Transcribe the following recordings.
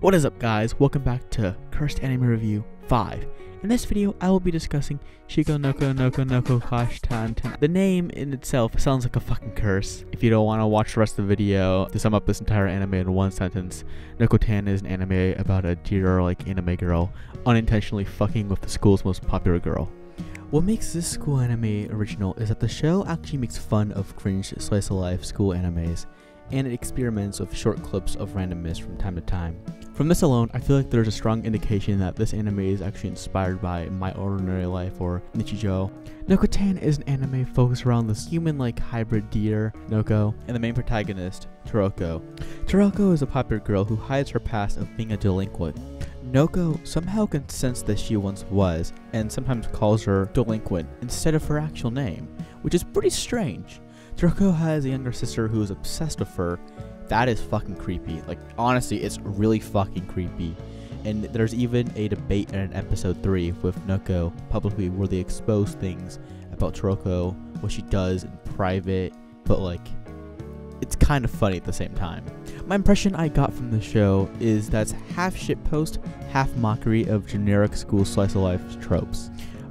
What is up guys, welcome back to Cursed Anime Review 5. In this video, I will be discussing Shiko Noko Noko Noko Tan Tan. The name in itself sounds like a fucking curse. If you don't want to watch the rest of the video, to sum up this entire anime in one sentence, Noko Tan is an anime about a deer-like anime girl unintentionally fucking with the school's most popular girl. What makes this school anime original is that the show actually makes fun of cringe slice of life school animes, and it experiments with short clips of randomness from time to time. From this alone, I feel like there's a strong indication that this anime is actually inspired by My Ordinary Life or Nichijou. Noko-tan is an anime focused around this human-like hybrid deer, Noko, and the main protagonist, Toroko. Toroko is a popular girl who hides her past of being a delinquent. Noko somehow can sense that she once was, and sometimes calls her delinquent instead of her actual name, which is pretty strange. Toroko has a younger sister who is obsessed with her, that is fucking creepy. Like, honestly, it's really fucking creepy. And there's even a debate in episode 3 with Noko publicly where they expose things about Toroko, what she does in private, but like, it's kind of funny at the same time. My impression I got from the show is that's half shitpost, half mockery of generic school slice of life tropes.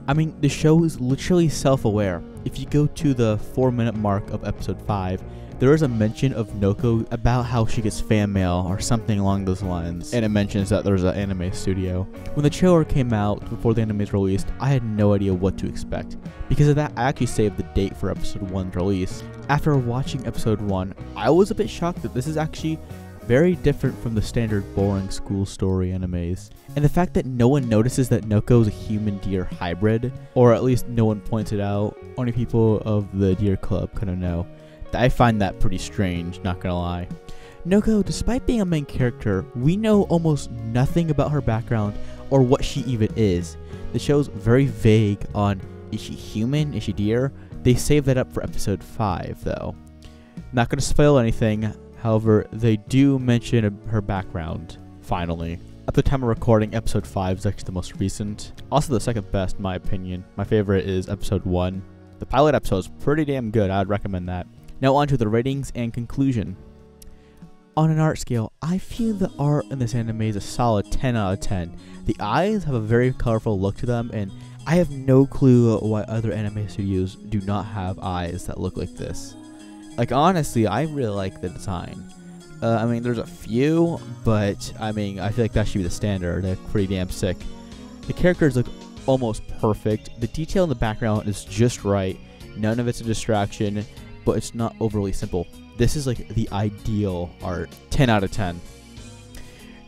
I mean, the show is literally self aware. If you go to the 4 minute mark of episode 5, there is a mention of Noko about how she gets fan mail or something along those lines, and it mentions that there's an anime studio. When the trailer came out before the anime released, I had no idea what to expect. Because of that, I actually saved the date for episode 1's release. After watching episode 1, I was a bit shocked that this is actually very different from the standard boring school story animes. And the fact that no one notices that Noko is a human deer hybrid, or at least no one points it out, only people of the deer club kind of know. I find that pretty strange, not gonna lie. Noko, despite being a main character, we know almost nothing about her background or what she even is. The show's very vague on is she human, is she deer? They save that up for episode 5, though. Not gonna spoil anything, however, they do mention her background, finally. At the time of recording, episode 5 is actually the most recent. Also the second best, in my opinion. My favorite is episode 1. The pilot episode is pretty damn good, I'd recommend that. Now on to the ratings and conclusion. On an art scale, I feel the art in this anime is a solid 10 out of 10. The eyes have a very colorful look to them, and I have no clue why other anime studios do not have eyes that look like this. Like, honestly, I really like the design. Uh, I mean, there's a few, but I mean, I feel like that should be the standard. They're pretty damn sick. The characters look almost perfect. The detail in the background is just right. None of it's a distraction but it's not overly simple. This is like the ideal art. 10 out of 10.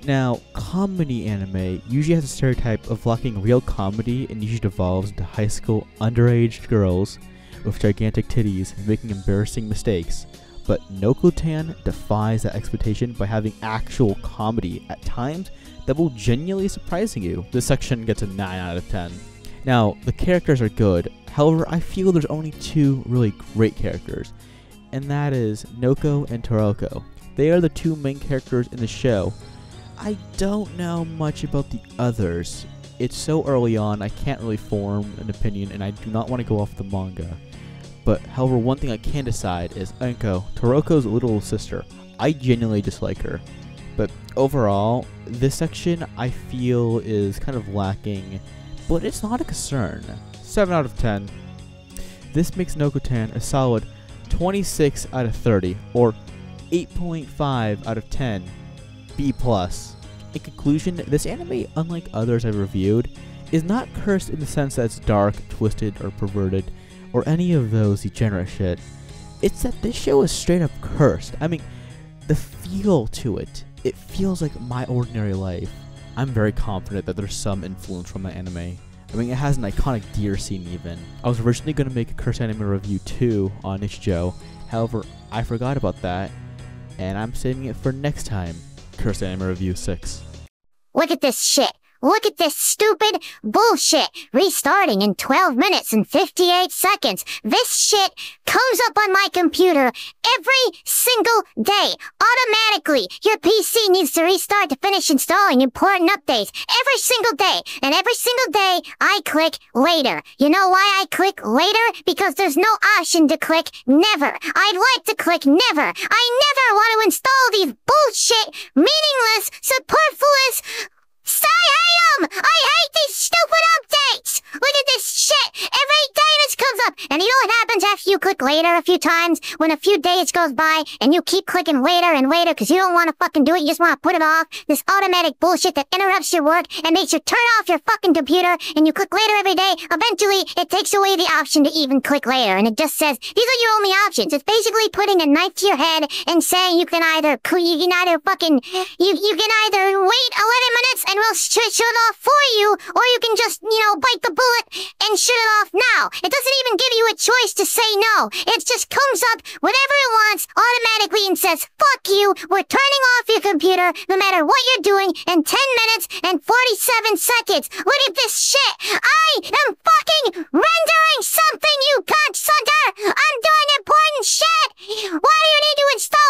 Now, comedy anime usually has a stereotype of lacking real comedy and usually devolves into high school underage girls with gigantic titties and making embarrassing mistakes. But Noko-tan defies that expectation by having actual comedy at times that will genuinely surprising you. This section gets a 9 out of 10. Now, the characters are good, However, I feel there's only two really great characters, and that is Noko and Toroko. They are the two main characters in the show. I don't know much about the others. It's so early on, I can't really form an opinion, and I do not want to go off the manga. But, however, one thing I can decide is Enko, Toroko's little sister. I genuinely dislike her. But overall, this section I feel is kind of lacking, but it's not a concern. 7 out of 10. This makes Noko-tan a solid 26 out of 30, or 8.5 out of 10. B+. plus. In conclusion, this anime, unlike others I've reviewed, is not cursed in the sense that it's dark, twisted, or perverted, or any of those degenerate shit. It's that this show is straight up cursed. I mean, the feel to it, it feels like my ordinary life. I'm very confident that there's some influence from the anime. I mean, it has an iconic deer scene even. I was originally going to make a Curse Anime review too on Nichijou, however, I forgot about that, and I'm saving it for next time. Curse Anime Review 6. Look at this shit! Look at this stupid bullshit restarting in 12 minutes and 58 seconds. This shit comes up on my computer every single day, automatically. Your PC needs to restart to finish installing important updates every single day. And every single day, I click later. You know why I click later? Because there's no option to click never. I'd like to click never. I never want to install these bullshit, meaningless, superfluous click later a few times, when a few days goes by and you keep clicking later and later because you don't want to fucking do it, you just want to put it off, this automatic bullshit that interrupts your work and makes you turn off your fucking computer and you click later every day, eventually it takes away the option to even click later and it just says, these are your only options. It's basically putting a knife to your head and saying you can either, you can either fucking, you, you can either wait 11 minutes and we'll sh- shut it off for you, or you can just, you know, bite the bullet and shut it off now. It doesn't even give you a choice to say no. It just comes up whatever it wants automatically and says, fuck you, we're turning off your computer no matter what you're doing in 10 minutes and 47 seconds. Look at this shit. I am fucking rendering something, you cocksucker. I'm doing important shit. Why do you need to install